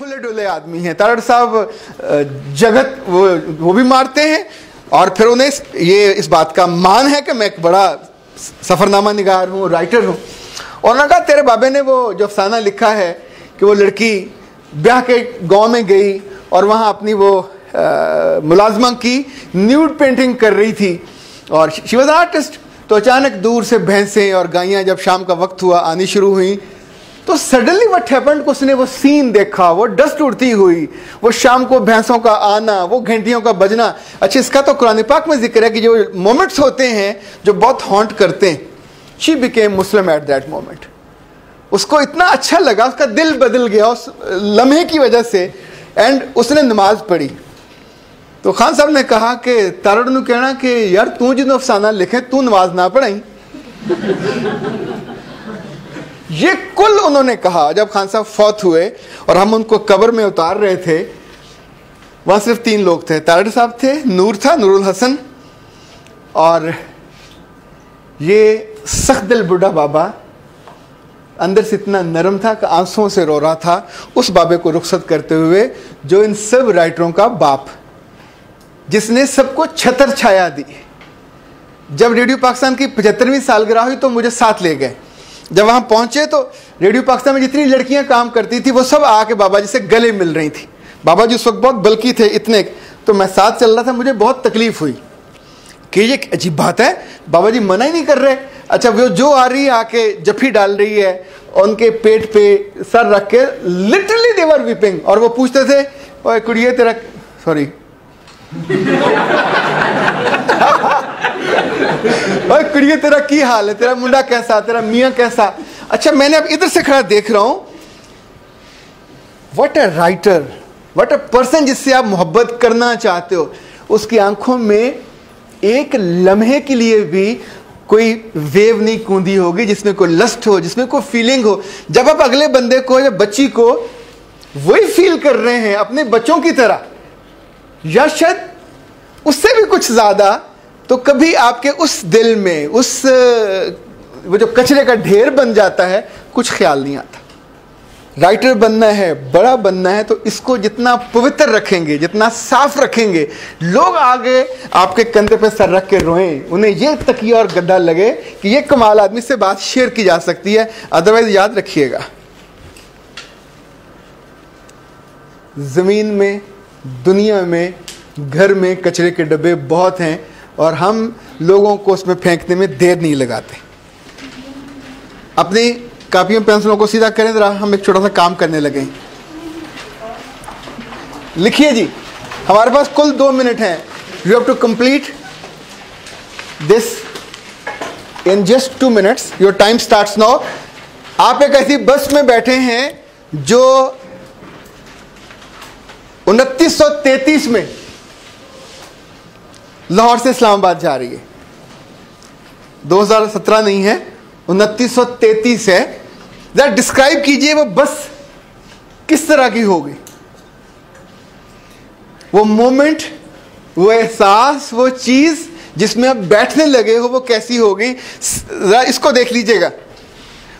खुले डुले आदमी हैं। तारड़ साहब जगत वो वो भी मारते हैं और फिर उन्हें ये इस बात का मान है कि मैं एक बड़ा सफ़रनामा निगार हूँ राइटर हूँ। और उन्होंने कहा तेरे बाबे ने वो, जो अफसाना लिखा है कि वो लड़की ब्याह के गाँव में गई और वहाँ अपनी वो मुलाजमा की न्यूड पेंटिंग कर रही थी। और शी वॉज़ आर्टिस्ट तो अचानक दूर से भैंसें और गायें जब शाम का वक्त हुआ, आनी शुरू हुई तो सडनली वट हैपेंड उसने वो सीन देखा, वो डस्ट उड़ती हुई, वो शाम को भैंसों का आना, वो घंटियों का बजना। अच्छा इसका तो कुरान पाक में ज़िक्र है कि जो मोमेंट्स होते हैं, जो बहुत हॉन्ट करते हैं she became Muslim at that moment उसको इतना अच्छा लगा, उसका दिल बदल गया उस, लम्हे की वजह से एंड उसने नमाज़ पढ़ी। तो खान साहब ने कहा कि तारड़ कहना कि, यार, तू जो अफसाना लिखे, तू नमाज़ ना पढ़ाई। ये कुल उन्होंने कहा, जब खान साहब फौत हुए और हम उनको कब्र में उतार रहे थे, वहाँ सिर्फ़ तीन लोग थे, तारड़ साहब थे, नूर था, नूरुल हसन और ये सख्त दिल बुढ़ा बाबा, अंदर से इतना नरम था कि आंसुओं से रो रहा था उस बाबे को रुखसत करते हुए, जो इन सब राइटरों का बाप, जिसने सबको छतर छाया दी। जब रेडियो पाकिस्तान की पचहत्तरवीं सालगिरह हुई तो मुझे साथ ले गए। जब वहाँ पहुँचे तो रेडियो पाकिस्तान में जितनी लड़कियाँ काम करती थी, वो सब आके बाबा जी से गले मिल रही थी। बाबा जी उस वक्त बहुत बल्कि थे, इतने। तो मैं साथ चल रहा था, मुझे बहुत तकलीफ़ हुई कि ये अजीब बात है, बाबा जी मना ही नहीं कर रहे। अच्छा वो जो आ रही है, आके जफी डाल रही है उनके पेट पे सर रख के लिटरली देवर विपिंग और वो पूछते थे, ओए, कुड़िए, तेरा सॉरी ओए, कुड़िए, तेरा की हाल है? तेरा मुंडा कैसा? तेरा मियाँ कैसा? अच्छा मैंने अब इधर से खड़ा देख रहा हूँ। What a writer what a person जिससे आप मोहब्बत करना चाहते हो। उसकी आँखों में एक लम्हे के लिए भी कोई वेव नहीं कूदी होगी, जिसमें कोई लस्ट हो, जिसमें कोई फीलिंग हो। जब आप अगले बंदे को, या बच्ची को वही फील कर रहे हैं, अपने बच्चों की तरह, या शायद उससे भी कुछ ज़्यादा तो कभी आपके उस दिल में, उस वो जो कचरे का ढेर बन जाता है, कुछ ख्याल नहीं आता। राइटर बनना है, बड़ा बनना है तो इसको जितना पवित्र रखेंगे, जितना साफ़ रखेंगे, लोग आगे आपके कंधे पे सर रख के रोएँ, उन्हें ये तकिया और गद्दा लगे कि ये कमाल आदमी से बात शेयर की जा सकती है अदरवाइज़ याद रखिएगा। ज़मीन में, दुनिया में, घर में कचरे के डब्बे बहुत हैं और हम लोगों को उसमें फेंकने में देर नहीं लगाते। अपनी कापियों पेंसिलों को सीधा करें, जरा हम एक छोटा सा काम करने लगे। लिखिए जी, हमारे पास कुल दो मिनट हैं। You have to complete this in just two minutes your time starts now आप एक ऐसी बस में बैठे हैं जो 2933 में लाहौर से इस्लामाबाद जा रही है। 2017 नहीं है 2933 है। जरा डिस्क्राइब कीजिए वो बस किस तरह की होगी। वो मोमेंट वो एहसास, वो चीज़ जिसमें आप बैठने लगे हो, वो कैसी होगी। जरा इसको देख लीजिएगा।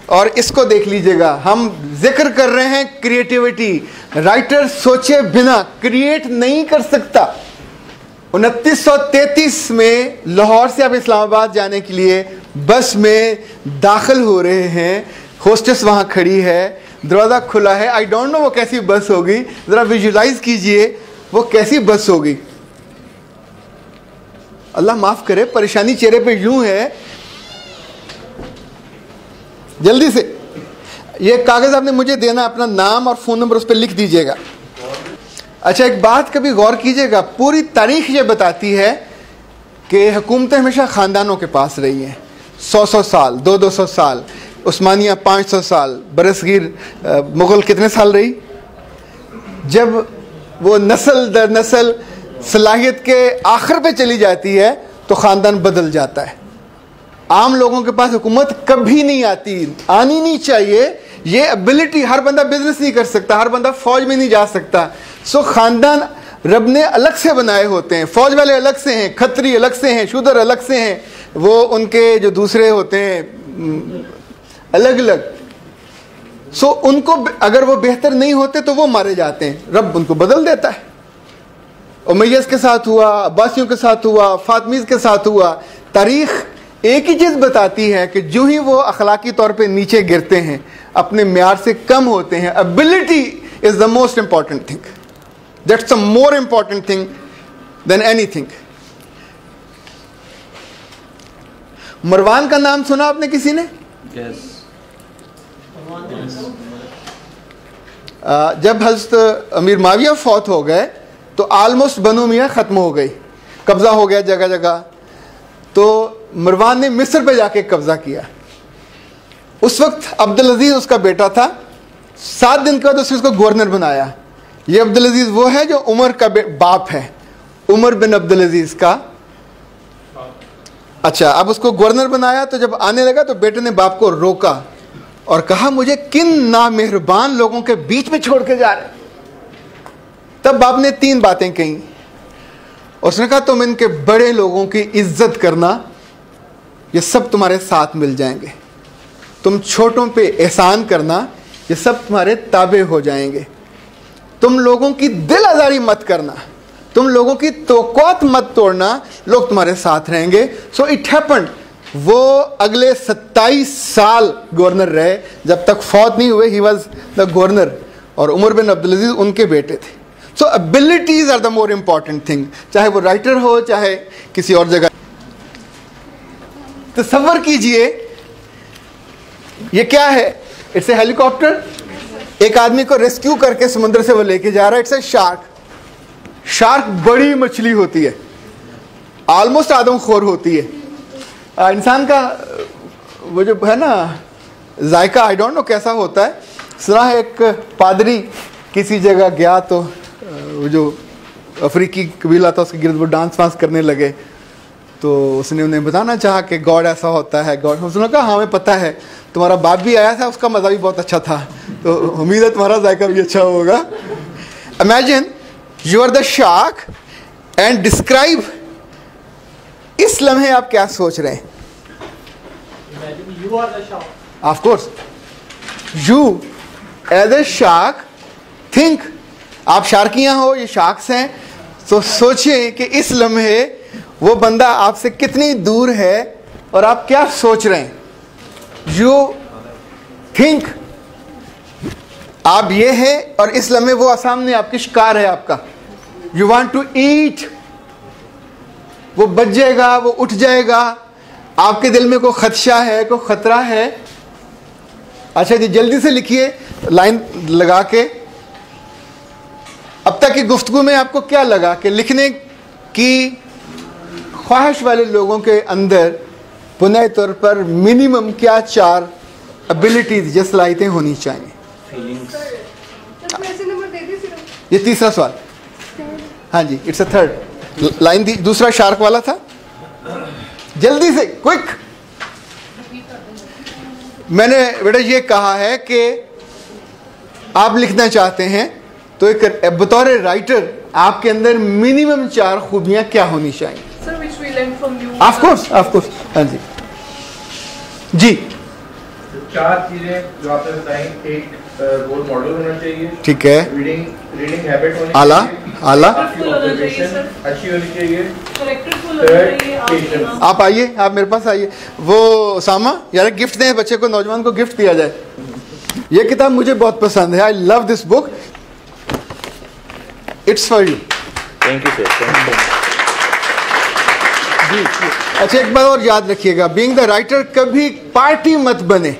और इसको देख लीजिएगा। हम ज़िक्र कर रहे हैं क्रिएटिविटी राइटर सोचे बिना क्रिएट नहीं कर सकता। 2933 में लाहौर से आप इस्लामाबाद जाने के लिए बस में दाखिल हो रहे हैं। होस्टेस वहाँ खड़ी है। दरवाज़ा खुला है। आई डोंट नो वो कैसी बस होगी। ज़रा विजुलाइज कीजिए, वो कैसी बस होगी। अल्लाह माफ़ करे, परेशानी चेहरे पे यूँ है। जल्दी से। ये कागज़ आपने मुझे देना अपना नाम और फ़ोन नंबर उस पर लिख दीजिएगा। अच्छा एक बात कभी गौर कीजिएगा, पूरी तारीख ये बताती है कि हुकूमतें हमेशा ख़ानदानों के पास रही हैं। सौ सौ साल, दो दो सौ साल, उस्मानिया पाँच सौ साल, बरसगीर मुग़ल कितने साल रही? जब वो नस्ल दर नस्ल सलाहियत के आखिर पे चली जाती है तो ख़ानदान बदल जाता है। आम लोगों के पास हुकूमत कभी नहीं आती, आनी नहीं चाहिए ये एबिलिटी हर बंदा बिज़नेस नहीं कर सकता, हर बंदा फौज में नहीं जा सकता। सो खानदान रब ने अलग से बनाए होते हैं। फौज वाले अलग से हैं, खतरी अलग से हैं, शूदर अलग से हैं। वो उनके जो दूसरे होते हैं अलग अलग सो उनको अगर वो बेहतर नहीं होते तो वो मारे जाते हैं। रब उनको बदल देता है। उमैस के साथ हुआ, अब्बासियों के साथ हुआ, फातमीज के साथ हुआ। तारीख एक ही चीज़ बताती है कि जो ही वो अखलाकी तौर पे नीचे गिरते हैं अपने म्यार से कम होते हैं। Ability is the most important thing that's a more important thing than anything Marwan का नाम सुना आपने किसी ने? Yes. जब हज़रत अमीर माविया फौत हो गए तो आलमोस्ट बनु मियाँ ख़त्म हो गई। कब्ज़ा हो गया जगह जगह तो मरवान ने मिस्र पे जाके कब्ज़ा किया। उस वक्त अब्दुल अज़ीज़ उसका बेटा था। सात दिन के बाद उसने उसको गवर्नर बनाया। ये अब्दुल अज़ीज़ वो है जो उमर का बाप है। उमर बिन अब्दुल अज़ीज़ का। अच्छा अब उसको गवर्नर बनाया तो जब आने लगा तो बेटे ने बाप को रोका और कहा, मुझे किन नामेहरबान लोगों के बीच में छोड़ के जा रहे तब बाप ने तीन बातें कही उसने कहा, तुम इनके बड़े लोगों की इज़्ज़त करना ये सब तुम्हारे साथ मिल जाएँगे। तुम छोटों पे एहसान करना, ये सब तुम्हारे ताबे हो जाएँगे। तुम लोगों की दिल आजारी मत करना, तुम लोगों की तोक़ात मत तोड़ना, लोग तुम्हारे साथ रहेंगे। सो इट हैपन वो अगले 27 साल गवर्नर रहे। जब तक फौत नहीं हुए ही वॉज़ द गवर्नर। और उमर बिन अब्दुल अज़ीज़ उनके बेटे थे। So abilities are the more important thing चाहे वो राइटर हो, चाहे किसी और जगह तो सफ़र कीजिए। ये क्या है? इट्स ए हेलीकॉप्टर एक आदमी को रेस्क्यू करके समुद्र से वो लेके जा रहा है। इट्स ए शार्क शार्क बड़ी मछली होती है। ऑलमोस्ट आदमखोर होती है। इंसान का, वो जो है ना, जायका आई डोंट नो कैसा होता है। सुना है एक पादरी किसी जगह गया तो वो जो अफ्रीकी कबीला था, उसके गिरद वो डांस वांस करने लगे। तो उसने उन्हें बताना चाहा कि गॉड ऐसा होता है गॉड उसने कहा हाँ हमें पता है तुम्हारा बाप भी आया था उसका मज़ा भी बहुत अच्छा था तो उम्मीद है तुम्हारा जायका भी अच्छा होगा। Imagine you are the shark and describe इस लम्हे आप क्या सोच रहे हैं? Of course you as a shark think आप शार्कियाँ हो ये शार्क्स हैं तो सोचें कि इस लम्हे वो बंदा आपसे कितनी दूर है और आप क्या सोच रहे हैं? यू थिंक आप ये है और इस लम्हे वो सामने आपके शिकार है आपका। यू वॉन्ट टू ईट वो बच जाएगा, वो उठ जाएगा। आपके दिल में कोई खदशा है, कोई ख़तरा है? अच्छा जी, जल्दी से लिखिए लाइन लगा के। अब तक की गुफ्तगु में आपको क्या लगा कि लिखने की ख्वाहिश वाले लोगों के अंदर पुनः तौर पर मिनिमम क्या चार एबिलिटीज या सलाहितें होनी चाहिए। ये तीसरा सवाल। हाँ जी इट्स अ थर्ड लाइन दी दूसरा शार्क वाला था। जल्दी से क्विक मैंने बेटा ये कहा है कि आप लिखना चाहते हैं तो एक बतौर राइटर आपके अंदर मिनिमम चार खूबियाँ क्या होनी चाहिए? ऑफ़ कोर्स ऑफ़ कोर्स हाँ जी। जी। चार चीज़ें जो आपने बताई एक रोल मॉडल होना चाहिए ठीक है। रीडिंग रीडिंग हैबिट होनी आला चाहिए आला। अच्छी होनी चाहिए आप आइए आप मेरे पास आइए। वो सामा यार गिफ्ट दें बच्चे को नौजवान को गिफ्ट दिया जाए। ये किताब मुझे बहुत पसंद है। I love this book it's for you thank you sir thank you अच्छा एक बार और याद रखिएगा। बींग द राइटर कभी पार्टी मत बने।